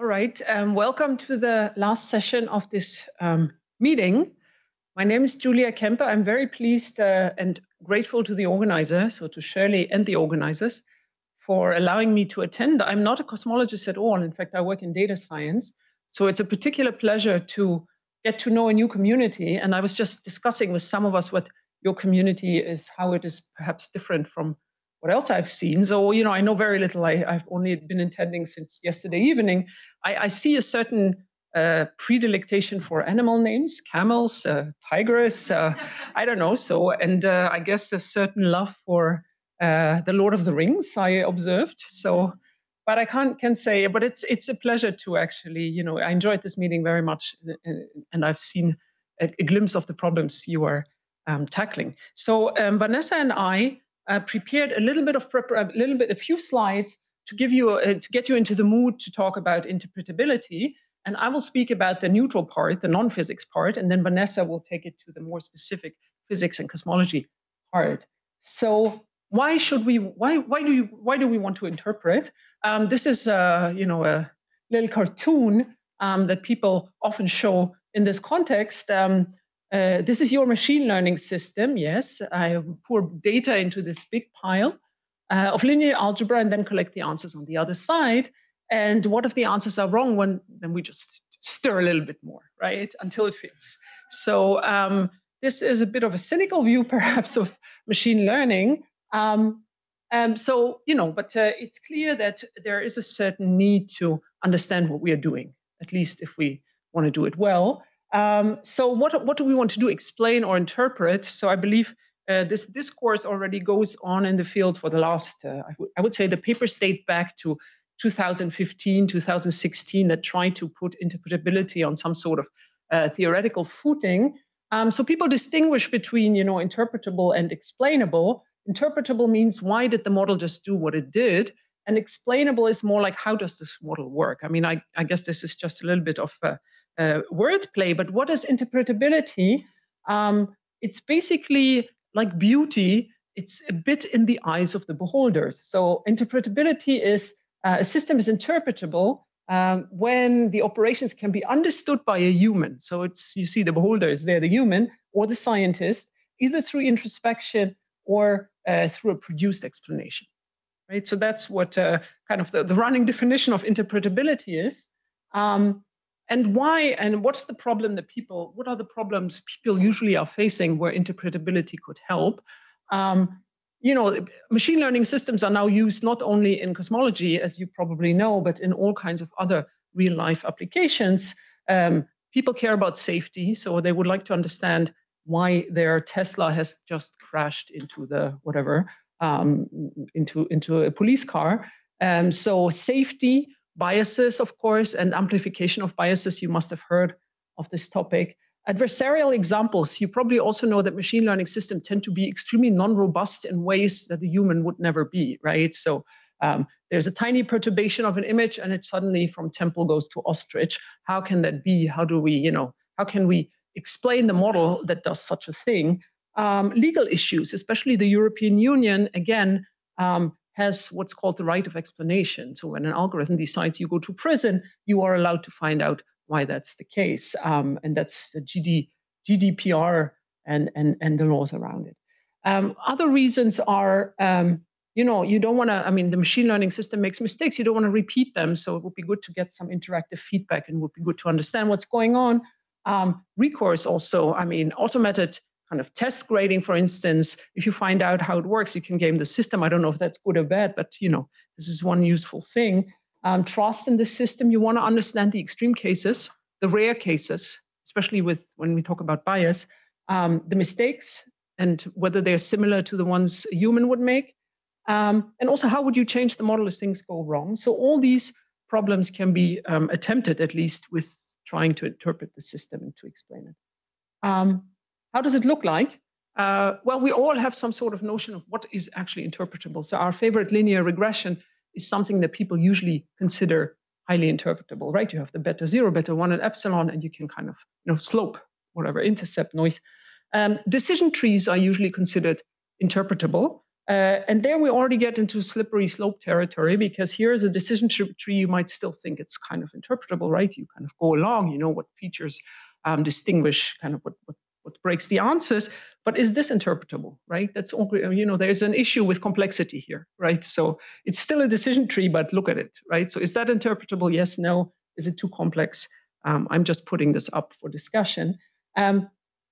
All right. Um, welcome to the last session of this um, meeting. My name is Julia Kempe. I'm very pleased uh, and grateful to the organizer, so to Shirley and the organizers, for allowing me to attend. I'm not a cosmologist at all. In fact, I work in data science. So it's a particular pleasure to get to know a new community. And I was just discussing with some of us what your community is, how it is perhaps different from what else I've seen. So, you know, I know very little. I, have only been attending since yesterday evening. I, I see a certain uh, predilection for animal names, camels, uh, tigers, uh, I don't know. So, and uh, I guess a certain love for uh, the Lord of the Rings, I observed. So, but I can't can say, but it's it's a pleasure to actually, you know, I enjoyed this meeting very much, and I've seen a, a glimpse of the problems you are um, tackling. So, um, Vanessa and I uh, prepared a little bit of prep, a little bit, a few slides to give you, uh, to get you into the mood to talk about interpretability. And I will speak about the neutral part, the non-physics part, and then Vanessa will take it to the more specific physics and cosmology part. So why should we? Why why do you why do we want to interpret? Um, this is uh, you know a little cartoon um, that people often show in this context. Um, uh, this is your machine learning system. Yes, I pour data into this big pile uh, of linear algebra and then collect the answers on the other side. And what if the answers are wrong? When then we just stir a little bit more, right, until it fits. So um, this is a bit of a cynical view, perhaps, of machine learning. Um, um, so you know, but uh, it's clear that there is a certain need to understand what we are doing, at least if we want to do it well. Um, so what, what do we want to do? Explain or interpret? So I believe uh, this discourse already goes on in the field for the last, uh, I, would say the papers date back to 2015, 2016 that try to put interpretability on some sort of uh, theoretical footing. Um, so people distinguish between, you know, interpretable and explainable. Interpretable means why did the model just do what it did? And explainable is more like how does this model work? I mean, I, I guess this is just a little bit of uh, wordplay, but what is interpretability? Um, it's basically like beauty, it's a bit in the eyes of the beholders. So, interpretability is uh, a system is interpretable um, when the operations can be understood by a human. So, it's you see the beholder is there, the human or the scientist, either through introspection or uh, through a produced explanation. Right. So that's what uh, kind of the, the running definition of interpretability is. Um, and why and what's the problem that people what are the problems people usually are facing where interpretability could help? Um, you know machine learning systems are now used not only in cosmology as you probably know but in all kinds of other real life applications. Um, people care about safety so they would like to understand why their tesla has just crashed into the whatever um, into into a police car. Um, so safety biases, of course, and amplification of biases. You must have heard of this topic. Adversarial examples. You probably also know that machine learning systems tend to be extremely non robust in ways that the human would never be, right? So um, there's a tiny perturbation of an image and it suddenly from temple goes to ostrich. How can that be? How do we, you know, how can we explain the model that does such a thing? Um, legal issues, especially the European Union, again, um, has what's called the right of explanation. So when an algorithm decides you go to prison, you are allowed to find out why that's the case. Um, and that's the GD, GDPR and, and, and the laws around it. Um, other reasons are, um, you know, you don't want to, I mean, the machine learning system makes mistakes. You don't want to repeat them. So it would be good to get some interactive feedback and would be good to understand what's going on. Um, recourse also, I mean, automated kind of test grading, for instance, if you find out how it works, you can game the system. I don't know if that's good or bad, but you know, this is one useful thing. Um, trust in the system. You want to understand the extreme cases, the rare cases, especially with when we talk about bias, um, the mistakes and whether they're similar to the ones a human would make. Um, and also, how would you change the model if things go wrong? So all these problems can be um, attempted, at least with trying to interpret the system and to explain it. How does it look like? Uh, well, we all have some sort of notion of what is actually interpretable. So our favorite linear regression is something that people usually consider highly interpretable, right? You have the beta zero, beta one, and epsilon, and you can kind of you know slope whatever intercept noise. Um, decision trees are usually considered interpretable. Uh, and there we already get into slippery slope territory because here is a decision tree you might still think it's kind of interpretable, right? You kind of go along, you know what features um, distinguish kind of what, what, what breaks the answers. But is this interpretable, right? That's you know, there's an issue with complexity here, right? So it's still a decision tree, but look at it, right? So is that interpretable? Yes, no. Is it too complex? Um, I'm just putting this up for discussion. Um,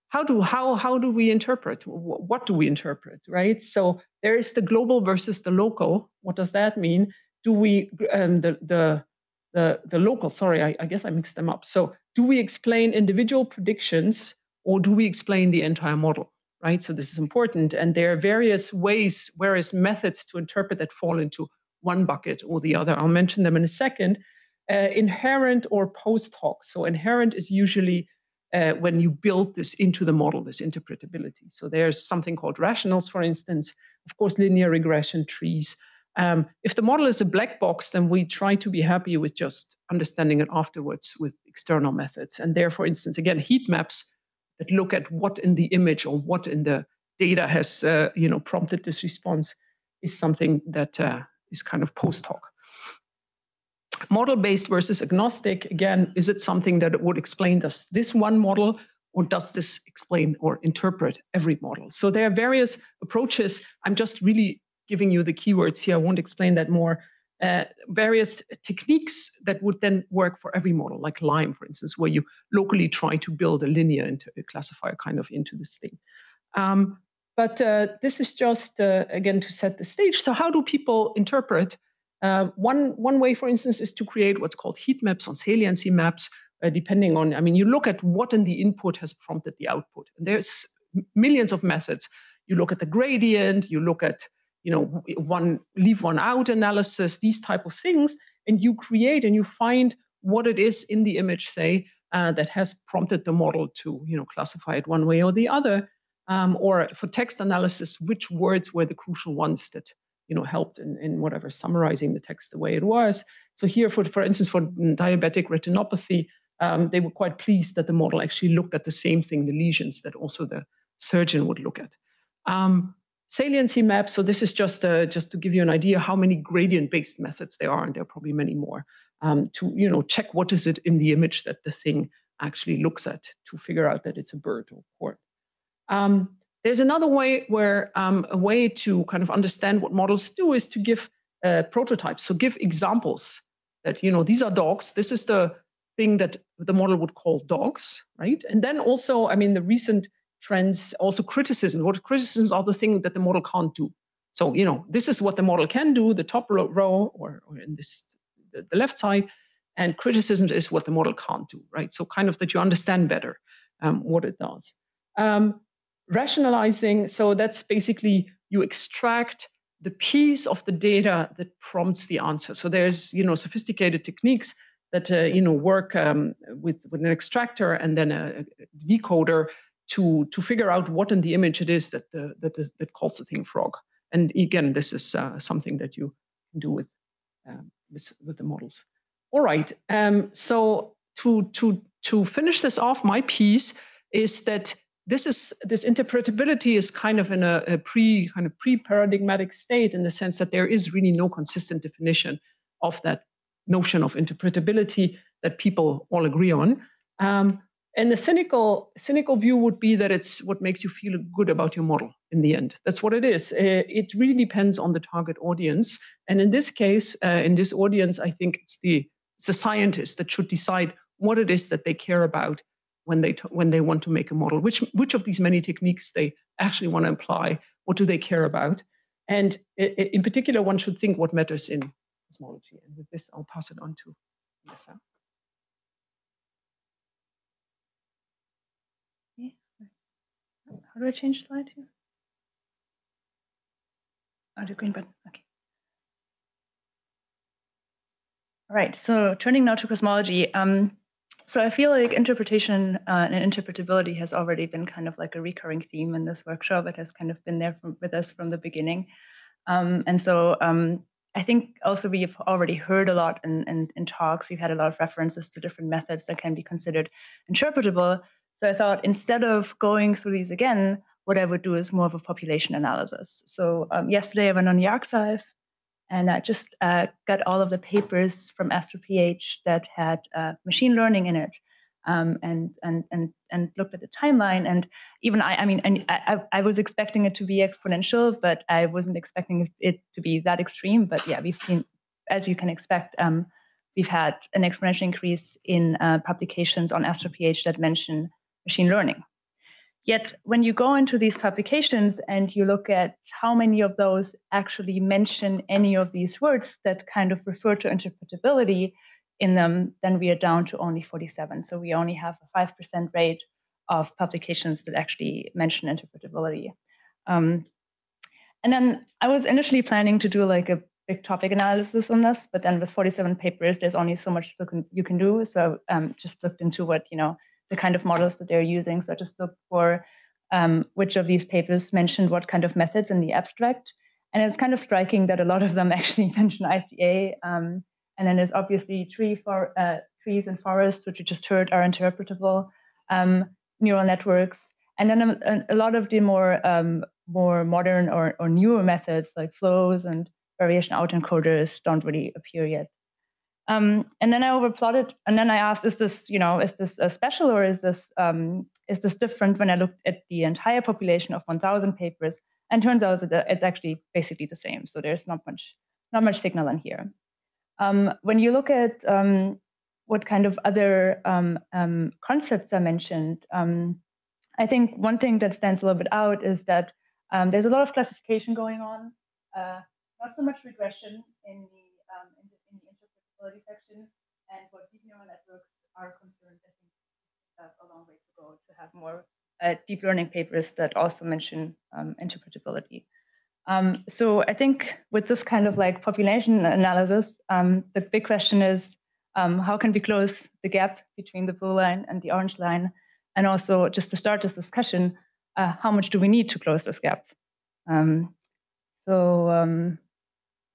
how do how how do we interpret what do we interpret right so there is the global versus the local what does that mean do we um, the the the the local sorry I, I guess i mixed them up so do we explain individual predictions or do we explain the entire model right so this is important and there are various ways various methods to interpret that fall into one bucket or the other i'll mention them in a second uh, inherent or post hoc so inherent is usually uh, when you build this into the model, this interpretability. So there's something called rationals, for instance, of course, linear regression trees. Um, if the model is a black box, then we try to be happy with just understanding it afterwards with external methods. And there, for instance, again, heat maps that look at what in the image or what in the data has, uh, you know, prompted this response is something that uh, is kind of post hoc. Model based versus agnostic again is it something that would explain this, this one model or does this explain or interpret every model? So there are various approaches. I'm just really giving you the keywords here. I won't explain that more uh, various techniques that would then work for every model like LIME for instance where you locally try to build a linear classifier kind of into this thing um, but uh, this is just uh, again to set the stage so how do people interpret uh, one, one way, for instance, is to create what's called heat maps on saliency maps, uh, depending on, I mean, you look at what in the input has prompted the output. And there's millions of methods. You look at the gradient, you look at, you know, one leave one out analysis, these type of things, and you create and you find what it is in the image, say, uh, that has prompted the model to, you know, classify it one way or the other. Um, or for text analysis, which words were the crucial ones that you know, helped in, in whatever summarizing the text the way it was. So here, for, for instance, for diabetic retinopathy, um, they were quite pleased that the model actually looked at the same thing, the lesions that also the surgeon would look at. Um, saliency maps, so this is just, uh, just to give you an idea how many gradient-based methods there are, and there are probably many more, um, to you know, check what is it in the image that the thing actually looks at to figure out that it's a bird or port. Um, there's another way where um, a way to kind of understand what models do is to give uh, prototypes. So give examples that, you know, these are dogs. This is the thing that the model would call dogs, right? And then also, I mean, the recent trends, also criticism. What criticisms are the thing that the model can't do. So, you know, this is what the model can do, the top row or, or in this, the, the left side, and criticism is what the model can't do, right? So kind of that you understand better um, what it does. Um, rationalizing, so that's basically you extract the piece of the data that prompts the answer. So there's you know sophisticated techniques that uh, you know work um, with with an extractor and then a, a, decoder to to figure out what in the image it is that the, that the, that calls the thing frog. And again, this is uh, something that you can do with, um, with with the models. All right. Um, so to to to finish this off, my piece is that this is this interpretability is kind of in a, a pre kind of pre-paradigmatic state in the sense that there is really no consistent definition of that notion of interpretability that people all agree on. Um, and the cynical cynical view would be that it's what makes you feel good about your model in the end. That's what it is. Uh, it really depends on the target audience. And in this case, uh, in this audience, I think it's the it's the scientist that should decide what it is that they care about when they when they want to make a model which which of these many techniques they actually want to apply what do they care about and in particular one should think what matters in cosmology and with this i'll pass it on to Melissa. How do I change slide here? Oh, the green button. Okay. All right. So turning now to cosmology. Um, so I feel like interpretation uh, and interpretability has already been kind of like a recurring theme in this workshop. It has kind of been there from, with us from the beginning. Um, and so um, I think also we've already heard a lot in, in, in, talks. We've had a lot of references to different methods that can be considered interpretable. So I thought instead of going through these again, what I would do is more of a population analysis. So um, yesterday I went on arXiv and I just uh, got all of the papers from AstroPH that had uh, machine learning in it. Um, and and and and looked at the timeline. And even I, I mean, and I, I was expecting it to be exponential, but I wasn't expecting it to be that extreme. But yeah, we've seen, as you can expect, um, we've had an exponential increase in uh, publications on AstroPH that mention machine learning. Yet, when you go into these publications and you look at how many of those actually mention any of these words that kind of refer to interpretability in them, then we are down to only 47. So we only have a 5% rate of publications that actually mention interpretability. Um, and then I was initially planning to do like a big topic analysis on this, but then with 47 papers, there's only so much you can do. So um, just looked into what, you know, the kind of models that they're using. So I just looked for um, which of these papers mentioned what kind of methods in the abstract. And it's kind of striking that a lot of them actually mention ICA. Um, and then there's obviously tree for, uh, trees and forests, which you just heard are interpretable, um, neural networks. And then a, a lot of the more um, more modern or, or newer methods like flows and variation autoencoders don't really appear yet. Um, and then I overplotted, and then I asked, is this, you know, is this a special or is this um, is this different when I looked at the entire population of 1,000 papers? And turns out that it's actually basically the same. So there's not much not much signal in here. Um, when you look at um, what kind of other um, um, concepts are mentioned, I think one thing that stands a little bit out is that there's a lot of classification going on, uh, not so much regression in the section. And what deep neural networks are concerned, I think a long way to go to have more uh, deep learning papers that also mention um, interpretability. Um, so I think with this kind of like population analysis, um, the big question is um, how can we close the gap between the blue line and the orange line? And also, just to start this discussion, uh, how much do we need to close this gap? Um, so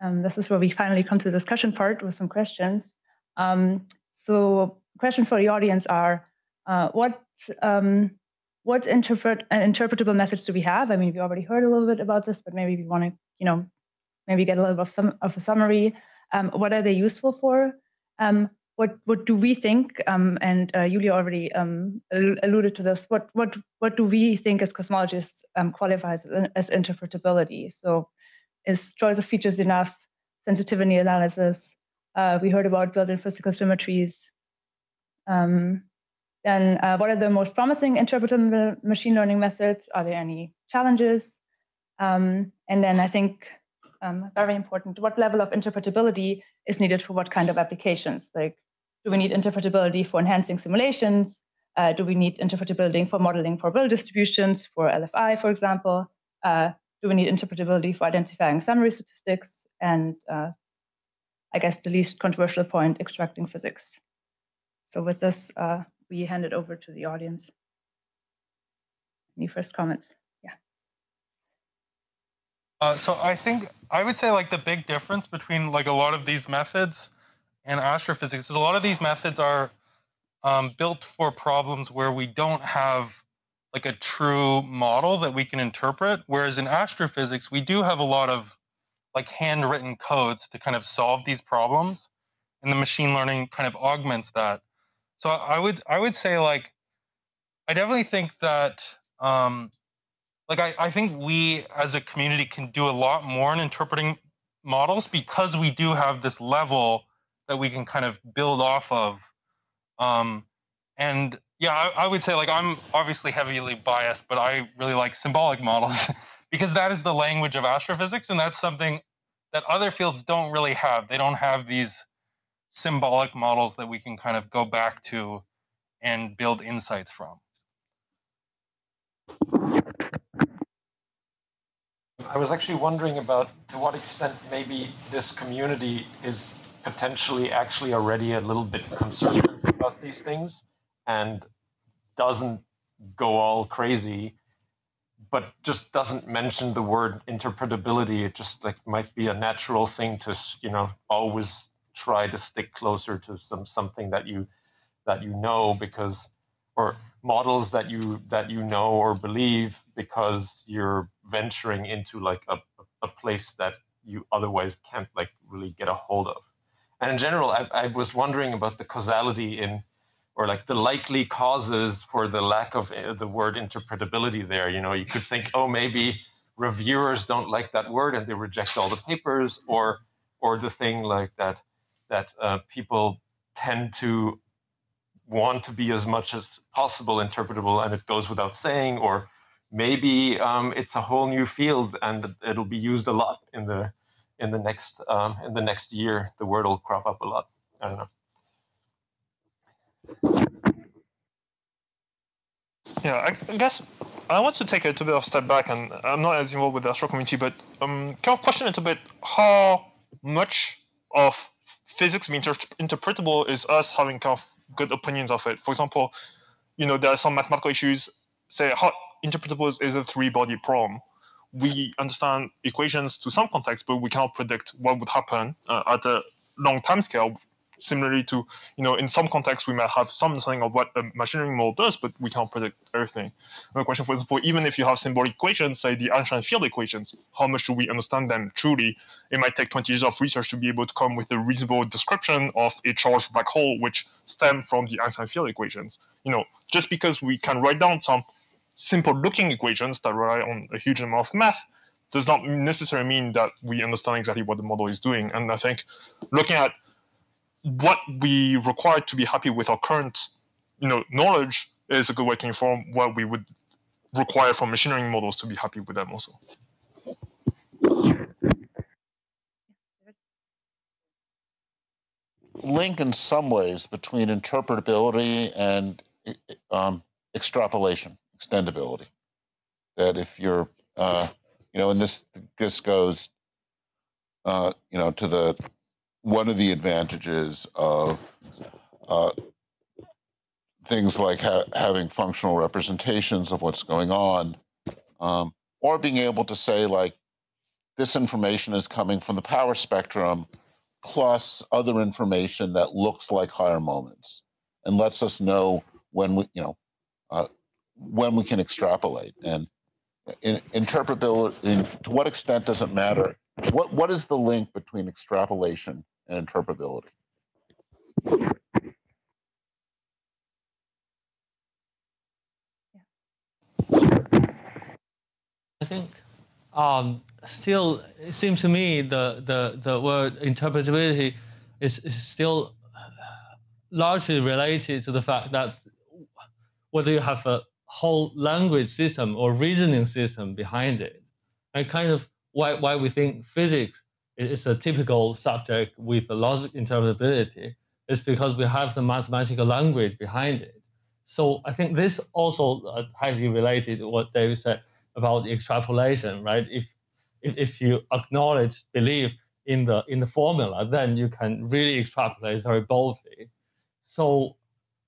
um, this is where we finally come to the discussion part with some questions. Um, so questions for the audience are, uh, what um, what interpret uh, interpretable methods do we have? I mean, we already heard a little bit about this, but maybe we want to, you know, maybe get a little bit of some of a summary. Um, what are they useful for? Um, what what do we think? Um, and uh, Julia already alluded to this. What what what do we think as cosmologists qualifies as interpretability? So is choice of features enough? Sensitivity analysis. Uh, we heard about built-in physical symmetries. Um, then uh, what are the most promising interpretable machine learning methods? Are there any challenges? Um, and then I think um, very important, what level of interpretability is needed for what kind of applications? Like, do we need interpretability for enhancing simulations? Uh, do we need interpretability for modeling for bill distributions, for LFI, for example? Uh, do we need interpretability for identifying summary statistics? And uh, I guess the least controversial point, extracting physics. So with this, uh, we hand it over to the audience. Any first comments? Yeah. Uh, so I think I would say like the big difference between like a lot of these methods and astrophysics is a lot of these methods are um, built for problems where we don't have like a true model that we can interpret. Whereas in astrophysics, we do have a lot of like handwritten codes to kind of solve these problems, and the machine learning kind of augments that. So I would I would say like I definitely think that um, like I, I think we as a community can do a lot more in interpreting models because we do have this level that we can kind of build off of. Um, and yeah, I, I, would say like I'm obviously heavily biased, but I really like symbolic models because that is the language of astrophysics, and that's something that other fields don't really have. They don't have these symbolic models that we can kind of go back to and build insights from. I was actually wondering about to what extent maybe this community is potentially actually already a little bit conservative about these things and doesn't go all crazy, but just doesn't mention the word interpretability. It just like might be a natural thing to you know always try to stick closer to some something that you that you know because or models that you that you know or believe because you're venturing into like a, a place that you otherwise can't like really get a hold of. And in general, I, I was wondering about the causality in or like the likely causes for the lack of uh, the word interpretability there. You know, you could think, oh, maybe reviewers don't like that word and they reject all the papers, or or the thing like that that uh, people tend to want to be as much as possible interpretable, and it goes without saying, or maybe um, it's a whole new field and it'll be used a lot in the in the next um, in the next year. The word will crop up a lot. I don't know. Yeah, I guess I want to take a little bit of step back, and I'm not as involved with the astro community, but um, kind of question a little bit how much of physics being inter- interpretable is us having kind of good opinions of it. For example, you know, there are some mathematical issues. Say how interpretable is, is a three-body problem. We understand equations to some context, but we cannot predict what would happen uh, at a long time scale similarly to, you know, in some contexts, we might have some understanding of what a machine learning model does, but we can't predict everything. And question, for example, even if you have symbolic equations, say the Einstein field equations, how much do we understand them truly? It might take 20 years of research to be able to come with a reasonable description of a charged black hole, which stem from the Einstein field equations. You know, just because we can write down some simple looking equations that rely on a huge amount of math does not necessarily mean that we understand exactly what the model is doing. And I think looking at what we require to be happy with our current you know knowledge is a good way to inform what we would require from machine learning models to be happy with them also. Link in some ways between interpretability and um, extrapolation extendability. That if you're uh, you know and this this goes uh, you know to the one of the advantages of uh, things like ha- having functional representations of what's going on, um, or being able to say, like, this information is coming from the power spectrum plus other information that looks like higher moments and lets us know when we, you know, uh, when we can extrapolate. And in, interpretability, in, to what extent does it matter? What, what is the link between extrapolation and interpretability. I think um, still it seems to me the, the, the word interpretability is, is still largely related to the fact that whether you have a whole language system or reasoning system behind it, and kind of why, why we think physics it's a typical subject with a logic interpretability. It's because we have the mathematical language behind it. So I think this also uh, highly related to what David said about extrapolation, right? If, if if you acknowledge belief in the in the formula, then you can really extrapolate very boldly. So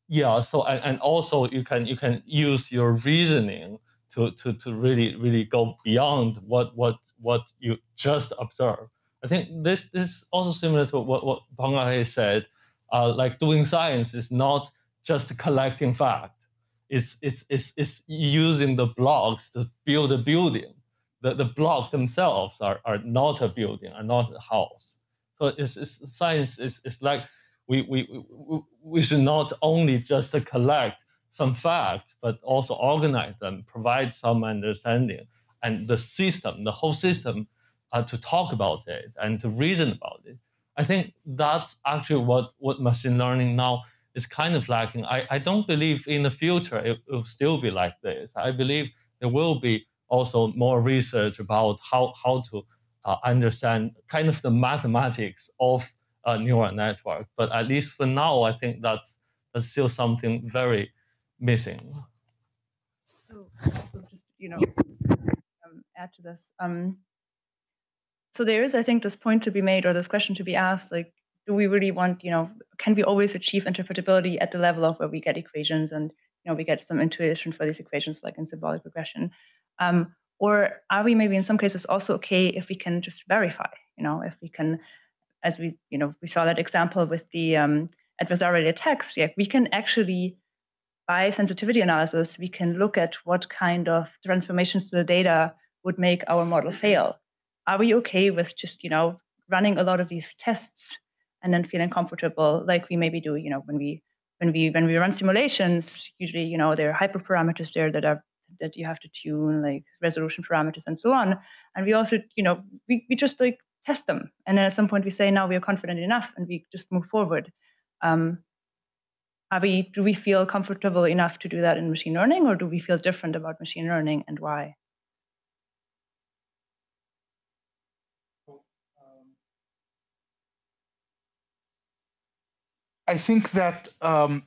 yeah, so and, and also you can you can use your reasoning to to to really really go beyond what what what you just observed. I think this, is also similar to what, what Peng said. Uh, like doing science is not just collecting fact. It's, it's, it's, it's using the blocks to build a building. The, the blocks themselves are, are not a building, are not a house. So it's, it's science is, is like we, we, we, we should not only just collect some facts, but also organize them, provide some understanding. And the system, the whole system uh, to talk about it and to reason about it. I think that's actually what, what machine learning now is kind of lacking. I, I don't believe in the future it will still be like this. I believe there will be also more research about how, how to uh, understand kind of the mathematics of a neural network. But at least for now, I think that's, that's still something very missing. So, so just, you know, um, add to this. Um, so there is i think this point to be made or this question to be asked like do we really want you know can we always achieve interpretability at the level of where we get equations and you know we get some intuition for these equations like in symbolic regression um, or are we maybe in some cases also okay if we can just verify you know if we can as we you know we saw that example with the um, adversarial attacks yeah we can actually by sensitivity analysis, we can look at what kind of transformations to the data would make our model fail. Are we okay with just, you know, running a lot of these tests and then feeling comfortable like we maybe do, you know, when we when we when we run simulations, usually, you know, there are hyperparameters there that are that you have to tune, like resolution parameters and so on. And we also, you know, we, we just like test them. And then at some point we say, now we are confident enough and we just move forward. Um, are we, do we feel comfortable enough to do that in machine learning or do we feel different about machine learning and why? I think that um,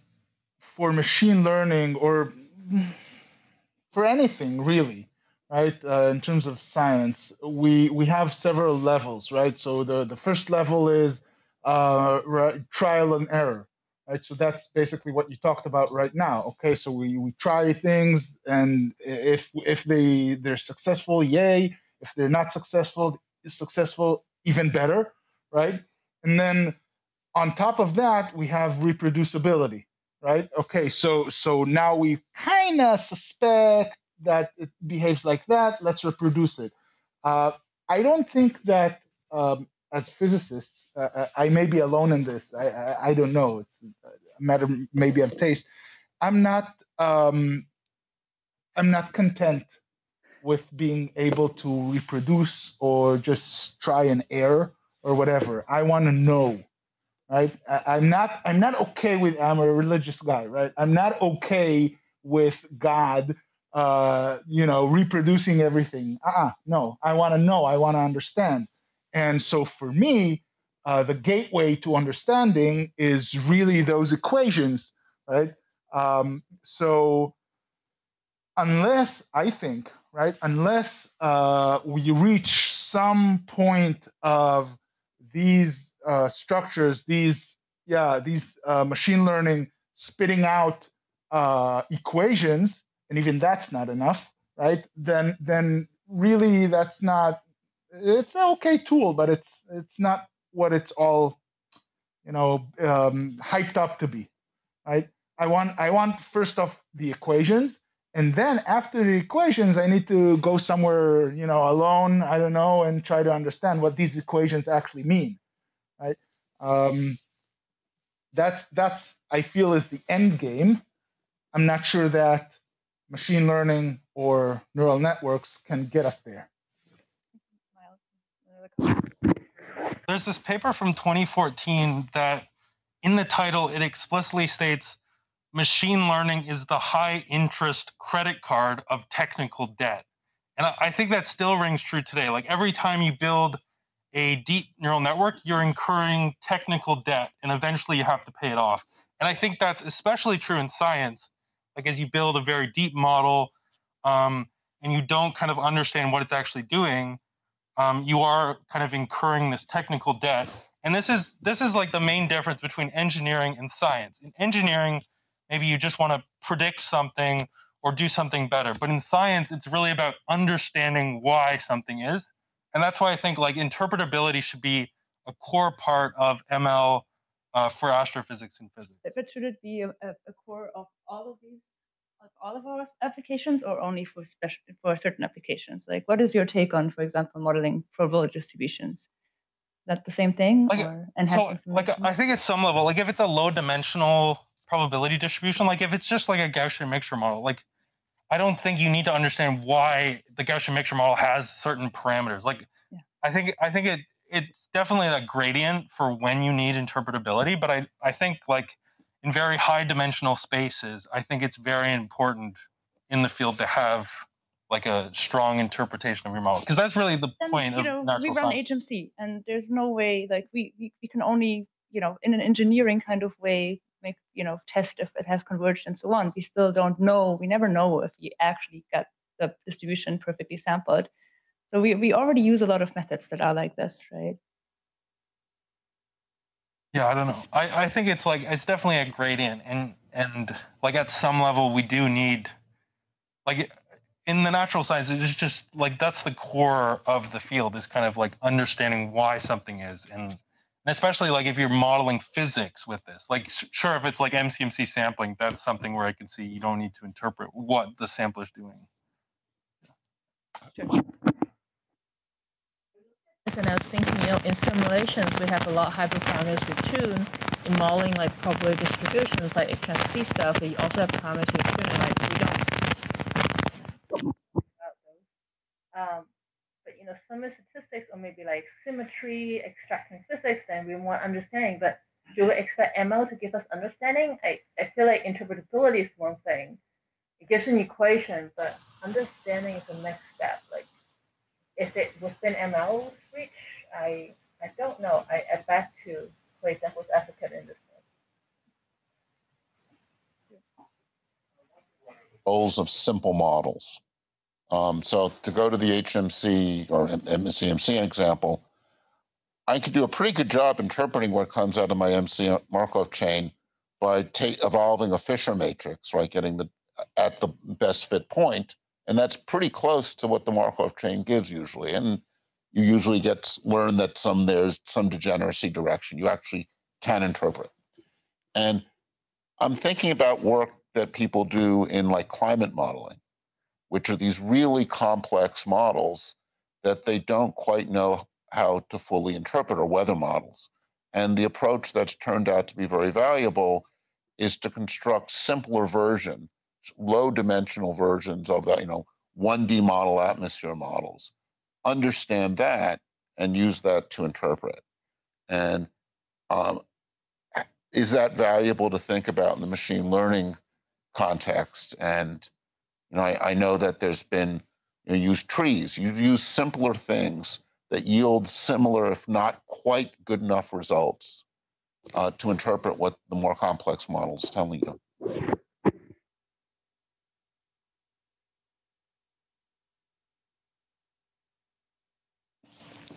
for machine learning or for anything really, right? Uh, in terms of science, we we have several levels, right? So the the first level is uh, trial and error, right? So that's basically what you talked about right now. Okay, so we we try things, and if if they they're successful, yay! If they're not successful, successful, even better, right? And then on top of that, we have reproducibility, right? Okay, so so now we kind of suspect that it behaves like that. Let's reproduce it. Uh, I don't think that um, as physicists, uh, uh, I may be alone in this. I, I, I don't know. It's a matter maybe of taste. I'm not um, I'm not content with being able to reproduce or just try and error or whatever. I want to know right? I, am not I'm not okay with I'm a religious guy, right? I'm not okay with God, uh, you know, reproducing everything. Uh-uh, no, I want to know, I want to understand. And so for me, uh, the gateway to understanding is really those equations, right? Um, so unless I think, right, unless uh, we reach some point of these uh, structures, these yeah, these uh, machine learning spitting out uh, equations, and even that's not enough, right? Then then really that's not. It's an okay tool, but it's it's not what it's all, you know, um, hyped up to be, right? I want I want first off the equations, and then after the equations, I need to go somewhere, you know, alone. I don't know, and try to understand what these equations actually mean? Um, that's that's I feel is the end game. I'm not sure that machine learning or neural networks can get us there. There's this paper from 2014 that in the title it explicitly states machine learning is the high interest credit card of technical debt. And I think that still rings true today. Like every time you build a deep neural network, you're incurring technical debt and eventually you have to pay it off. And I think that's especially true in science. Like as you build a very deep model um, and you don't kind of understand what it's actually doing, um, you are kind of incurring this technical debt. And this is this is like the main difference between engineering and science. In engineering, maybe you just want to predict something or do something better. But in science, it's really about understanding why something is and that's why I think like interpretability should be a core part of ML uh, for astrophysics and physics. But should it be a, a, core of all of these, of all of our applications, or only for special for certain applications? Like, what is your take on, for example, modeling probability distributions? Is that the same thing, like, or so, like I think at some level, like if it's a low dimensional probability distribution, like if it's just like a Gaussian mixture model, like I don't think you need to understand why the Gaussian mixture model has certain parameters. Like, yeah. I think I think it it's definitely a gradient for when you need interpretability, but I I think like in very high dimensional spaces, I think it's very important in the field to have like a strong interpretation of your model because that's really the then, point you know, of natural we run science. HMC, and there's no way like we, we we can only you know in an engineering kind of way make you know test if it has converged and so on. We still don't know. We never know if we actually got the distribution perfectly sampled. So we, we already use a lot of methods that are like this right? Yeah i don't know. I, I think it's like it's definitely a gradient and and like at some level we do need like in the natural sciences it's just like that's the core of the field is kind of like understanding why something is And especially like if you're modeling physics with this, like sure, if it's like MCMC sampling, that's something where I can see you don't need to interpret what the sampler sampler's doing. And I was thinking, you know, in simulations, we have a lot of hyperparameters we tune. In modeling like probability distributions, like it can see stuff, but you also have parameters we tune, like we don't. Um, but you know, some of statistics or maybe like symmetry, extracting physics, then we want understanding. But do we expect ML to give us understanding? I, I feel like interpretability is one thing. It gives an equation, but understanding is the next step. Like is it within ML's reach? I I don't know. I, I back to play devil's advocate in this one. Goals of simple models. Um, so to go to the HMC or MCMC example, I could do a pretty good job interpreting what comes out of my MC Markov chain by evolving a Fisher matrix, right? Getting the at the best fit point and that's pretty close to what the Markov chain gives usually. And you usually get learn that some there's some degeneracy direction. You actually can interpret. And I'm thinking about work that people do in like climate modeling, which are these really complex models that they don't quite know how to fully interpret, or weather models. And the approach that's turned out to be very valuable is to construct simpler version low dimensional versions of that, you know, 1D model atmosphere models. Understand that and use that to interpret. And um, is that valuable to think about in the machine learning context? And you know, I, I know that there's been you know, use trees. You use simpler things that yield similar, if not quite good enough results uh, to interpret what the more complex model is telling you.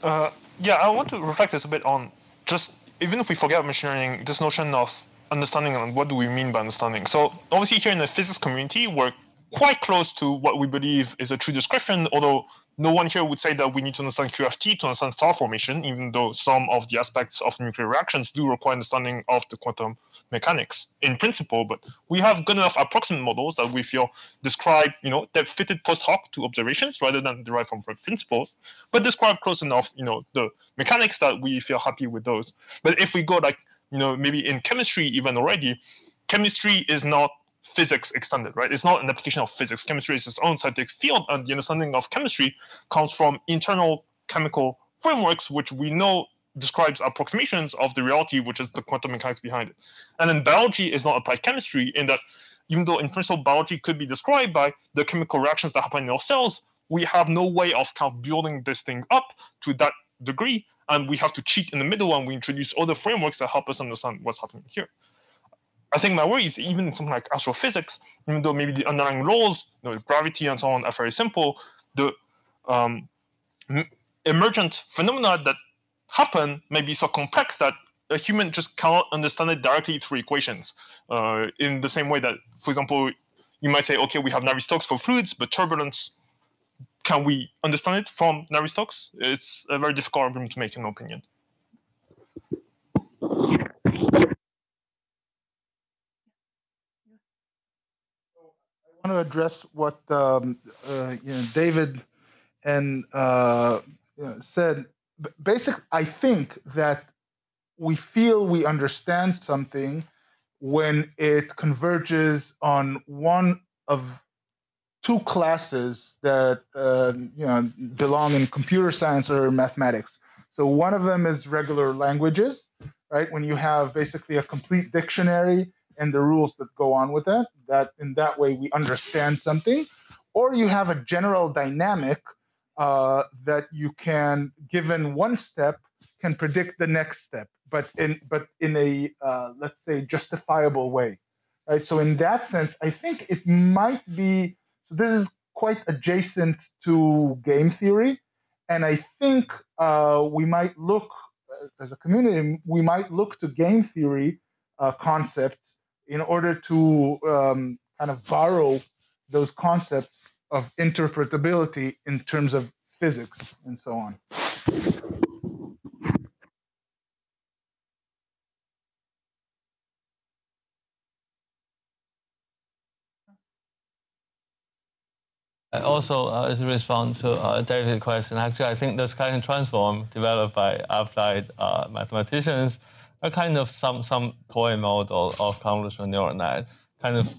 Uh, yeah, I want to reflect a bit on just even if we forget machine learning, this notion of understanding and what do we mean by understanding. So obviously here in the physics community, we're quite close to what we believe is a true description, although no one here would say that we need to understand QFT to understand star formation, even though some of the aspects of nuclear reactions do require understanding of the quantum mechanics in principle, but we have good enough approximate models that we feel describe, you know, that fitted post hoc to observations rather than derived from principles, but describe close enough, you know, the mechanics that we feel happy with those. But if we go like, you know, maybe in chemistry even already, chemistry is not physics extended, right? It's not an application of physics. Chemistry is its own scientific field, and the understanding of chemistry comes from internal chemical frameworks, which we know describes approximations of the reality, which is the quantum mechanics behind it. And then biology is not applied chemistry in that even though in principle biology could be described by the chemical reactions that happen in our cells, we have no way of kind of building this thing up to that degree. And we have to cheat in the middle and we introduce other frameworks that help us understand what's happening here. I think my worry is even in something like astrophysics, even though maybe the underlying laws, you know, gravity and so on are very simple, the um, emergent phenomena that happen may be so complex that a human just cannot understand it directly through equations. Uh, in the same way that, for example, you might say, okay, we have Navier-Stokes for fluids, but turbulence, can we understand it from Navier-Stokes? It's a very difficult argument to make, in my opinion. I want to address what um, uh, you know, David and uh, you know, said. Basic i think that we feel we understand something when it converges on one of two classes that uh, you know belong in computer science or mathematics. So one of them is regular languages right? When you have basically a complete dictionary and the rules that go on with that that in that way we understand something or you have a general dynamic uh, that you can, given one step, can predict the next step, but in but in a uh, let's say justifiable way, right? So in that sense, I think it might be. So this is quite adjacent to game theory, and I think uh, we might look uh, as a community, we might look to game theory uh, concepts in order to um, kind of borrow those concepts of interpretability in terms of physics and so on. Uh, also, uh, as a response to uh, David's question, actually, I think the kind transform developed by applied uh, mathematicians are kind of some some toy model of convolutional neural net. Kind of,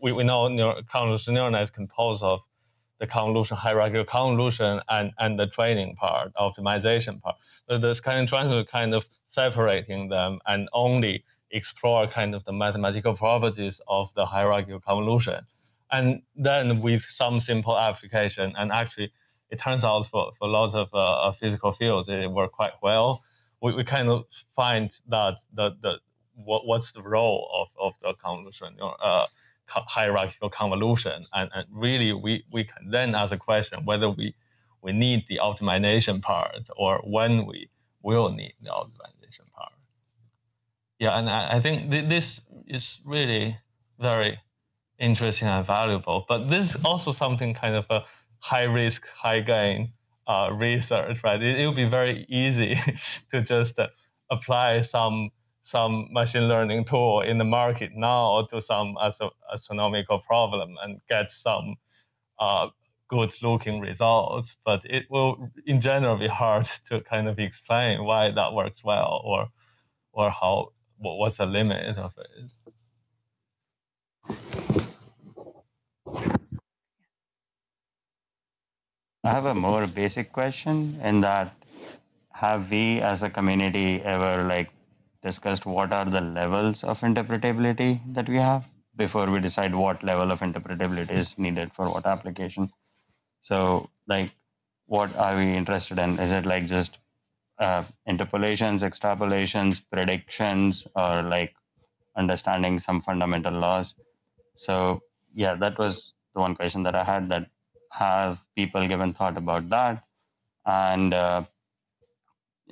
we, we know neural, convolutional neural net is composed of the convolution, hierarchical convolution, and, and the training part, optimization part. So the scattering transform kind of separating them and only explore kind of the mathematical properties of the hierarchical convolution. And then with some simple application, and actually it turns out for, for lots of uh, physical fields, it worked quite well. We, we kind of find that the, the what, what's the role of, of the convolution, uh, hierarchical convolution. And, and really, we, we can then ask a question whether we, we need the optimization part or when we will need the optimization part. Yeah, and I, I think th this is really very interesting and valuable. But this is also something kind of a high risk, high gain uh, research, right? It, will be very easy to just uh, apply some some machine learning tool in the market now to some astro- astronomical problem and get some uh, good looking results. But it will, in general, be hard to kind of explain why that works well or or how what's the limit of it. I have a more basic question in that have we as a community ever like discussed what are the levels of interpretability that we have before we decide what level of interpretability is needed for what application? So like what are we interested in? Is it like just uh, interpolations, extrapolations, predictions, or like understanding some fundamental laws? So yeah, that was the one question that I had that have people given thought about that? And uh,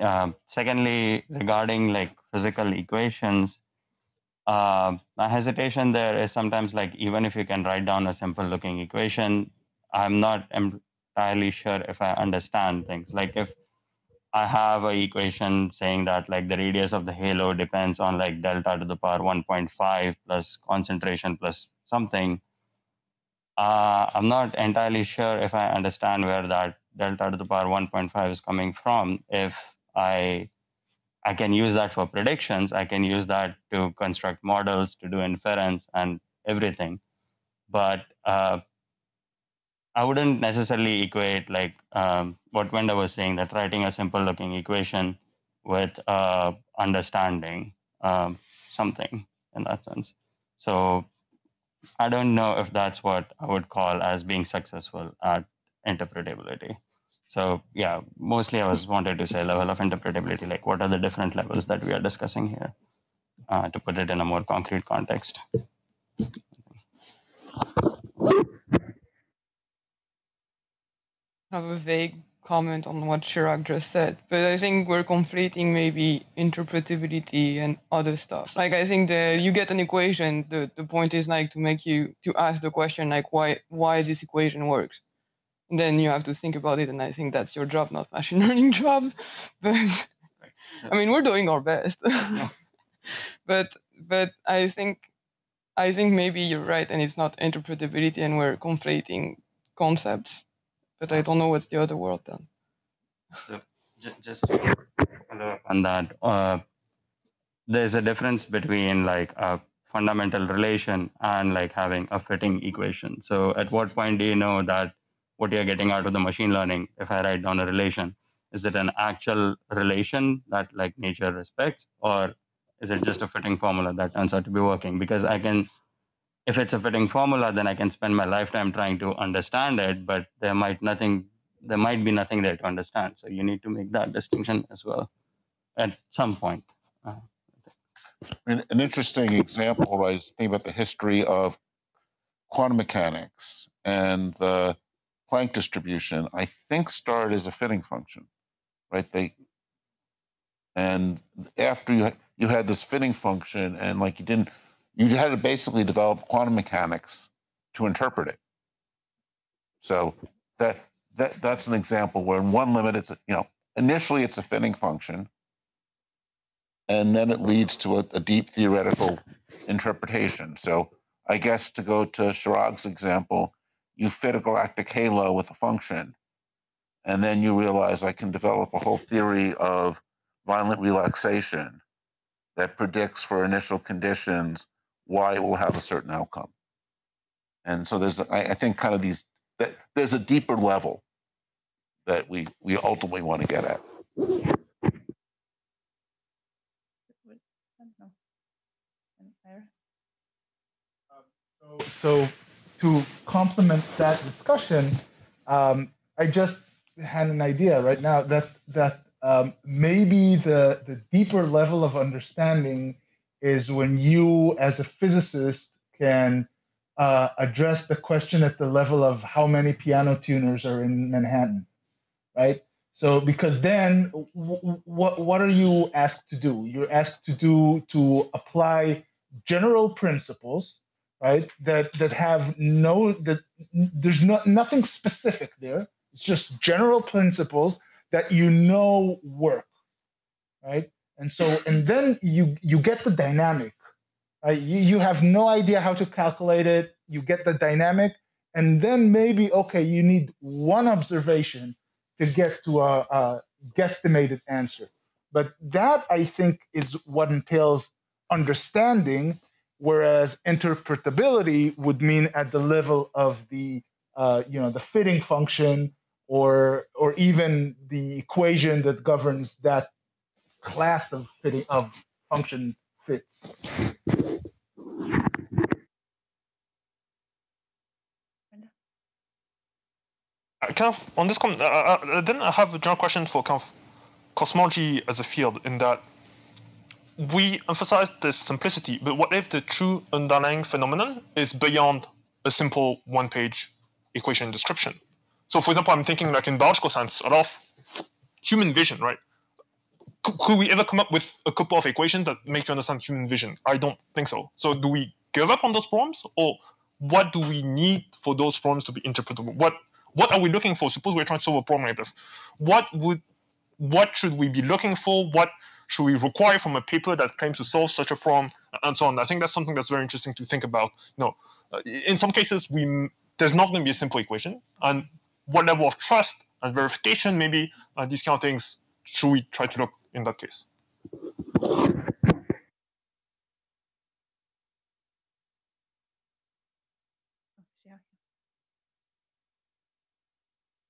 uh, secondly, regarding like physical equations, uh, my hesitation there is sometimes like even if you can write down a simple looking equation, I'm not entirely sure if I understand things. Like if I have an equation saying that like the radius of the halo depends on like delta to the power 1.5 plus concentration plus something, uh, I'm not entirely sure if I understand where that delta to the power 1.5 is coming from. If I I can use that for predictions, I can use that to construct models, to do inference and everything. But uh, I wouldn't necessarily equate like um, what Wenda was saying that writing a simple looking equation with uh, understanding um, something in that sense. So I don't know if that's what I would call as being successful at interpretability. So yeah, mostly I was wanted to say level of interpretability, like what are the different levels that we are discussing here, uh, to put it in a more concrete context. have a vague comment on what Chirag just said, but I think we're conflating maybe interpretability and other stuff. Like I think the you get an equation, the, the point is like to make you to ask the question like why why this equation works. And then you have to think about it, and I think that's your job, not machine learning job. But I mean we're doing our best. but but I think I think maybe you're right, and it's not interpretability, and we're conflating concepts but I don't know what's the other word then. So just, just to follow up on that, uh, there's a difference between like a fundamental relation and like having a fitting equation. So at what point do you know that what you're getting out of the machine learning, if I write down a relation, is it an actual relation that like nature respects, or is it just a fitting formula that turns out to be working? Because I can if it's a fitting formula, then I can spend my lifetime trying to understand it, but there might nothing there might be nothing there to understand. So you need to make that distinction as well at some point. Uh, an, an interesting example, right, is think about the history of quantum mechanics and the Planck distribution, I think started as a fitting function, right? They and after you you had this fitting function and like you didn't you had to basically develop quantum mechanics to interpret it. So that that that's an example where in one limit it's you know initially it's a fitting function, and then it leads to a, a deep theoretical interpretation. So I guess to go to Chirag's example, you fit a galactic halo with a function, and then you realize I can develop a whole theory of violent relaxation that predicts for initial conditions why it will have a certain outcome. And so there's, I, I think, kind of these. that, There's a deeper level that we we ultimately want to get at. So, so to complement that discussion, um, I just had an idea right now that that um, maybe the the deeper level of understanding is when you, as a physicist, can uh, address the question at the level of how many piano tuners are in Manhattan, right? So because then, what what are you asked to do? You're asked to do to apply general principles right? That that have no that there's no, nothing specific there. It's just general principles that you know work, right? And so and then you you get the dynamic? You you have no idea how to calculate it. You get the dynamic, and then maybe okay, you need one observation to get to a, a guesstimated answer. But that I think is what entails understanding whereas interpretability would mean at the level of the uh, you know the fitting function or or even the equation that governs that class of fitting of function fits. Uh, kind of on this, uh, uh, then I have a general question for kind of cosmology as a field in that we emphasize the simplicity, but what if the true underlying phenomenon is beyond a simple one-page equation description? So, for example, I'm thinking like in biological science, a lot of human vision, right? Could we ever come up with a couple of equations that make you understand human vision? I don't think so. So, do we give up on those problems, or what do we need for those problems to be interpretable? What what are we looking for? Suppose we're trying to solve a problem like this. What would what should we be looking for? What should we require from a paper that claims to solve such a problem, and so on. I think that's something that's very interesting to think about. You know, uh, in some cases, we there's not going to be a simple equation, and what level of trust and verification, maybe uh, these kind of things, should we try to look in that case?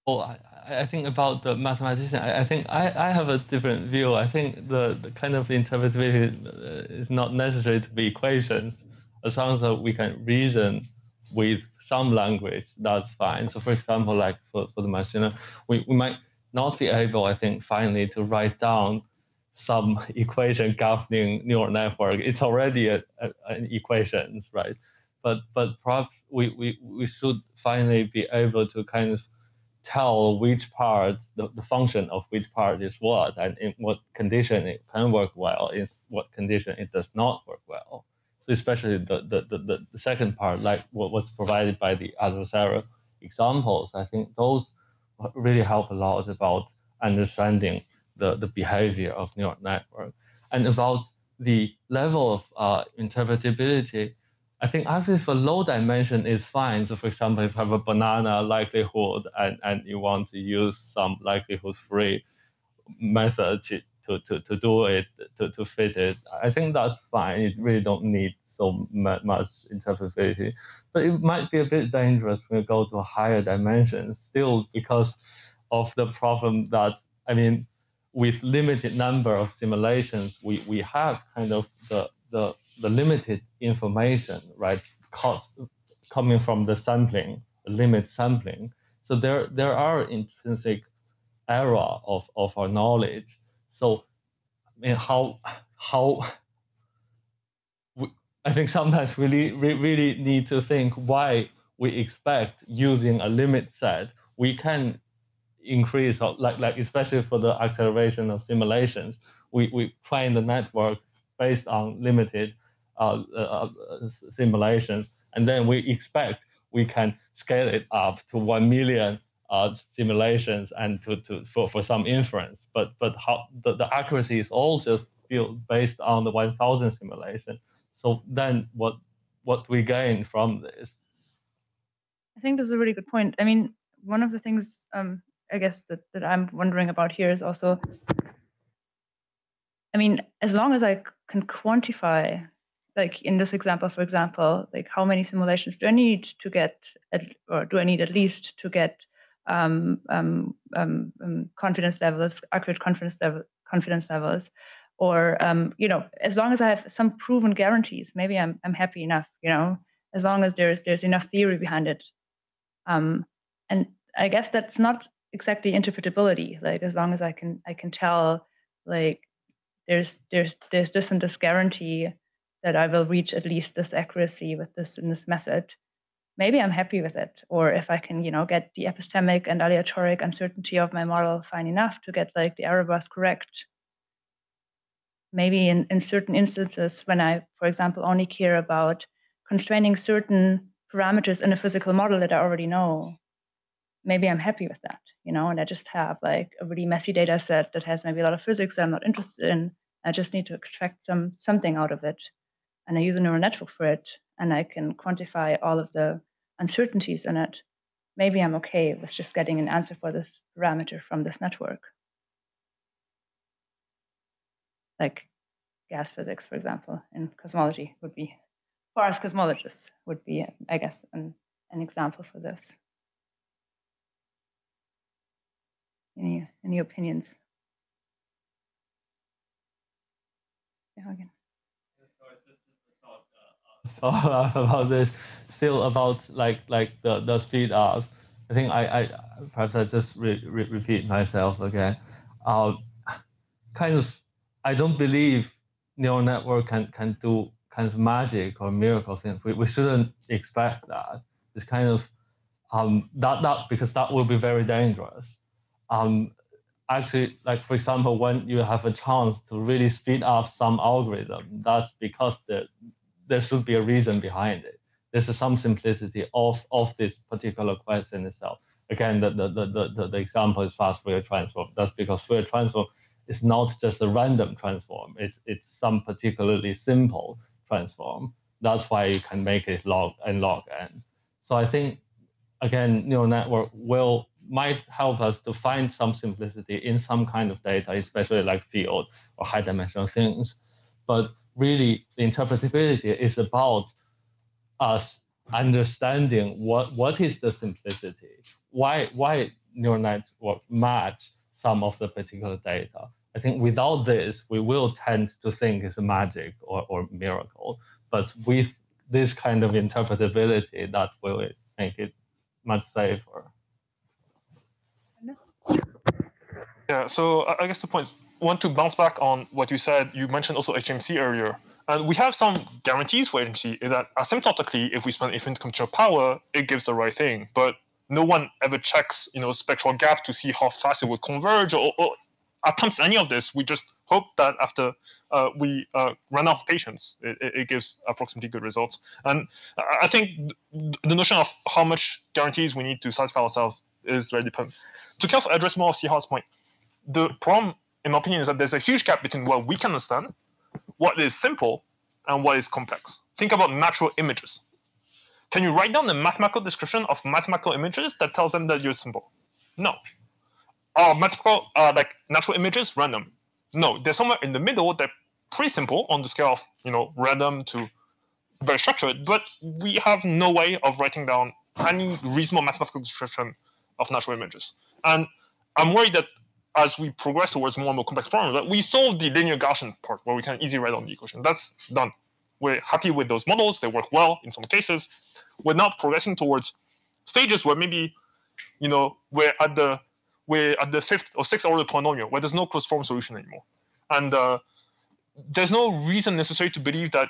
Oh, I, I think about the mathematician, I, I think I, I have a different view. I think the, the kind of interpretability uh, is not necessary to be equations. As long as we can reason with some language, that's fine. So for example, like for, for the machine, we, we might not be able, I think, finally to write down some equation governing neural network. It's already a, a, an equations, right? But but perhaps we, we, we should finally be able to kind of tell which part, the, the function of which part is what, and in what condition it can work well, in what condition it does not work well. So especially the, the, the, the second part, like what, what's provided by the adversarial examples, I think those really help a lot about understanding the, the behavior of neural network. And about the level of uh, interpretability, I think actually for low dimension is fine. So for example, if you have a banana likelihood and, and you want to use some likelihood free method to, to, to, to do it, to, to fit it, I think that's fine. You really don't need so much interpretability. But it might be a bit dangerous when you go to higher dimensions still because of the problem that, I mean, with limited number of simulations, we, we have kind of the, the the limited information, right, cost coming from the sampling, limit sampling. So there there are intrinsic error of, of our knowledge. So I mean how how we, I think sometimes we really, really need to think why we expect using a limit set we can increase like like especially for the acceleration of simulations we, we train the network based on limited uh, uh, uh, simulations, and then we expect we can scale it up to one million uh, simulations and to, to for, for some inference. But but how the, the accuracy is all just built based on the 1,000 simulation. So then what what we gain from this? I think this is a really good point. I mean, one of the things um, I guess that, that I'm wondering about here is also, I mean, as long as I can quantify, like in this example, for example, like how many simulations do I need to get, at, or do I need at least to get confidence levels, accurate confidence level, confidence levels, or um, you know, as long as I have some proven guarantees, maybe I'm I'm happy enough. You know, as long as there's there's enough theory behind it. Um, and I guess that's not exactly interpretability. Like as long as I can I can tell like there's there's there's this and this guarantee that I will reach at least this accuracy with this in this method. Maybe I'm happy with it. Or if I can, you know, get the epistemic and aleatoric uncertainty of my model fine enough to get like the error bars correct. Maybe in, in certain instances when I, for example, only care about constraining certain parameters in a physical model that I already know, maybe I'm happy with that, you know, and I just have like a really messy data set that has maybe a lot of physics that I'm not interested in. I just need to extract some something out of it. And I use a neural network for it, and I can quantify all of the uncertainties in it. Maybe I'm okay with just getting an answer for this parameter from this network. Like gas physics, for example, in cosmology would be for us cosmologists would be, I guess, an, an example for this. Any, any opinions? Yeah, again. Uh, uh, about this, still about like like the, the speed up. I think I, I perhaps I just re, re, repeat myself again. Uh, kind of, I don't believe neural network can can do kind of magic or miracle things. We, we shouldn't expect that. It's kind of um, that that because that will be very dangerous. Um, actually, like for example, when you have a chance to really speed up some algorithm, that's because there there should be a reason behind it. There's some simplicity of of this particular question itself. Again, the the the the, the example is fast Fourier transform. That's because Fourier transform is not just a random transform. It's it's some particularly simple transform. That's why you can make it log and log n. So I think again, neural network will might help us to find some simplicity in some kind of data, especially like field or high dimensional things. But really, the interpretability is about us understanding what, what is the simplicity, why, why neural network match some of the particular data. I think without this, we will tend to think it's a magic or, or miracle. But with this kind of interpretability, that will make it much safer. Yeah, so I guess the point want to bounce back on what you said. You mentioned also HMC earlier. And we have some guarantees for HMC is that asymptotically, if we spend infinite computational power, it gives the right thing. But no one ever checks, you know, spectral gap to see how fast it would converge or, or attempts any of this. We just hope that after uh, we uh, run out of patience, it, it, gives approximately good results. And I think the notion of how much guarantees we need to satisfy ourselves is very dependent. To kind of address more of Sihao's point, the problem, in my opinion, is that there's a huge gap between what we can understand, what is simple, and what is complex. Think about natural images. Can you write down a mathematical description of mathematical images that tells them that you're simple? No are mathematical, uh, like natural images random? No, they're somewhere in the middle. They're pretty simple on the scale of you know random to very structured, but we have no way of writing down any reasonable mathematical description of natural images. And I'm worried that as we progress towards more and more complex problems, that we solve the linear Gaussian part where we can easily write down the equation. That's done. We're happy with those models. They work well in some cases. We're not progressing towards stages where maybe, you know, we're at the we're at the fifth or sixth order polynomial where there's no closed form solution anymore. And uh, there's no reason necessary to believe that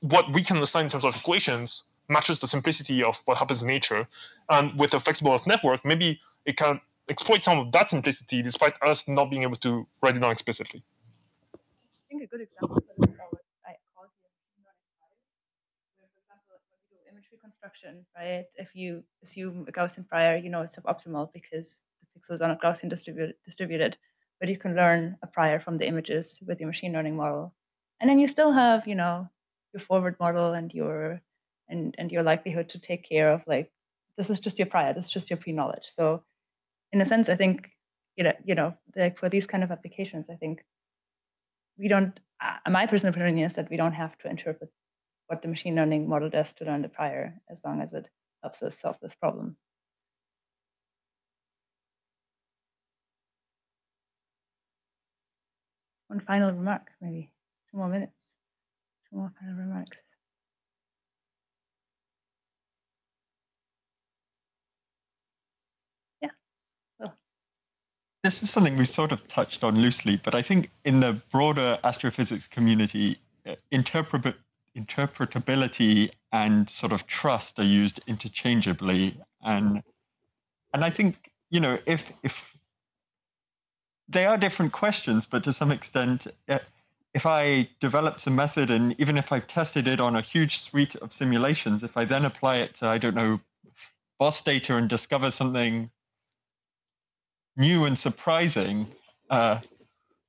what we can understand in terms of equations matches the simplicity of what happens in nature. And with a flexible network, maybe it can exploit some of that simplicity despite us not being able to write it down explicitly. I think a good example this I call here for example, when we do image reconstruction, right? If you assume a Gaussian prior, you know it's suboptimal because the pixels are not Gaussian distributed, distributed, but you can learn a prior from the images with your machine learning model. And then you still have, you know, your forward model and your and and your likelihood to take care of like this is just your prior, this is just your pre-knowledge. So in a sense, I think you know, you know, like for these kind of applications, I think we don't. Uh, my personal opinion is that we don't have to interpret what the machine learning model does to learn the prior, as long as it helps us solve this problem. One final remark, maybe two more minutes. Two more final remarks. This is something we sort of touched on loosely, but I think in the broader astrophysics community, uh, interpret interpretability and sort of trust are used interchangeably, and and I think you know if if they are different questions, but to some extent, uh, if I develop some method and even if I've tested it on a huge suite of simulations, if I then apply it to I don't know BOSS data and discover something new and surprising, uh,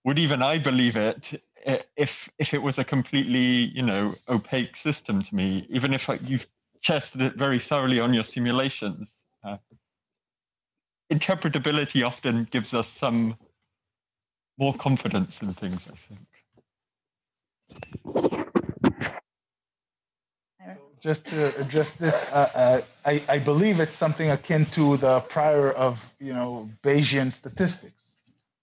would even I believe it if if it was a completely you know opaque system to me, even if you've tested it very thoroughly on your simulations. Uh, interpretability often gives us some more confidence in things, I think. Just to address this, uh, uh, I, I, believe it's something akin to the prior of you know Bayesian statistics,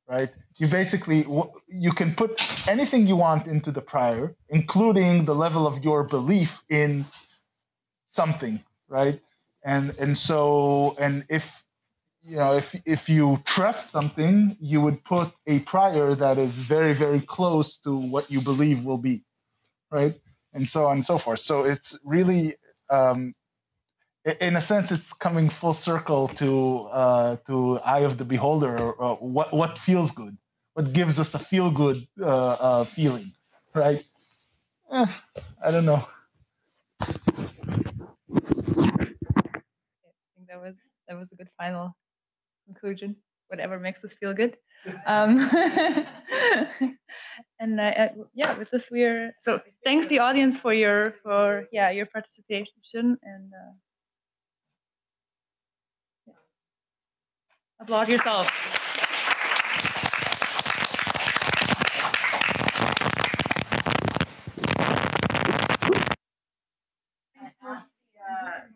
right? You basically you can put anything you want into the prior, including the level of your belief in something, right? And and so and if you know if if you trust something, you would put a prior that is very very close to what you believe will be, right? And so on and so forth. So it's really, um, in a sense, it's coming full circle to uh, to eye of the beholder. Or, what what feels good, what gives us a feel good uh, uh, feeling, right? Eh, I don't know. I think that was that was a good final conclusion. Whatever makes us feel good. Um, and uh, yeah, with this we're so thanks the audience for your for yeah your participation and uh, yeah. applaud yourself.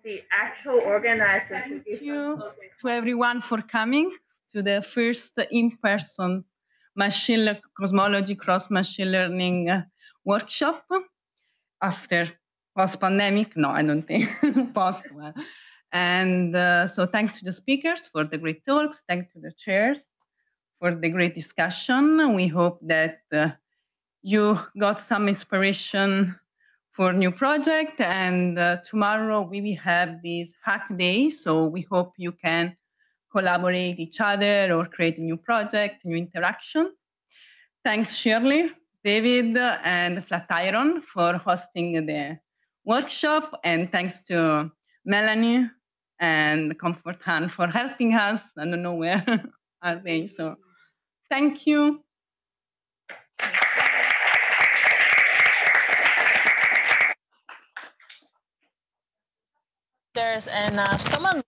the actual organizers. Thank you to everyone for coming to the first in-person machine cosmology cross machine learning uh, workshop after post pandemic. No, I don't think post well. And uh, so thanks to the speakers for the great talks. Thanks to the chairs for the great discussion. We hope that uh, you got some inspiration for new project. And uh, tomorrow we will have this hack day. So we hope you can collaborate each other or create a new project, new interaction. Thanks, Shirley, David, and Flatiron for hosting the workshop. And thanks to Melanie and Comfort Hand for helping us. I don't know where are they. So thank you. There's and uh, someone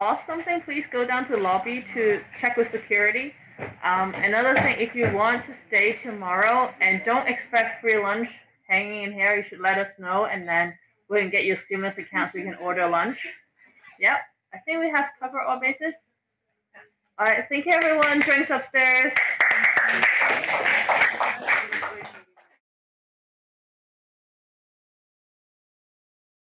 lost something, please go down to the lobby to check with security. Um, another thing, if you want to stay tomorrow and don't expect free lunch hanging in here, you should let us know and then we can get your stimulus account so you can order lunch. Yep, I think we have covered all bases. All right, thank you everyone. Drinks upstairs.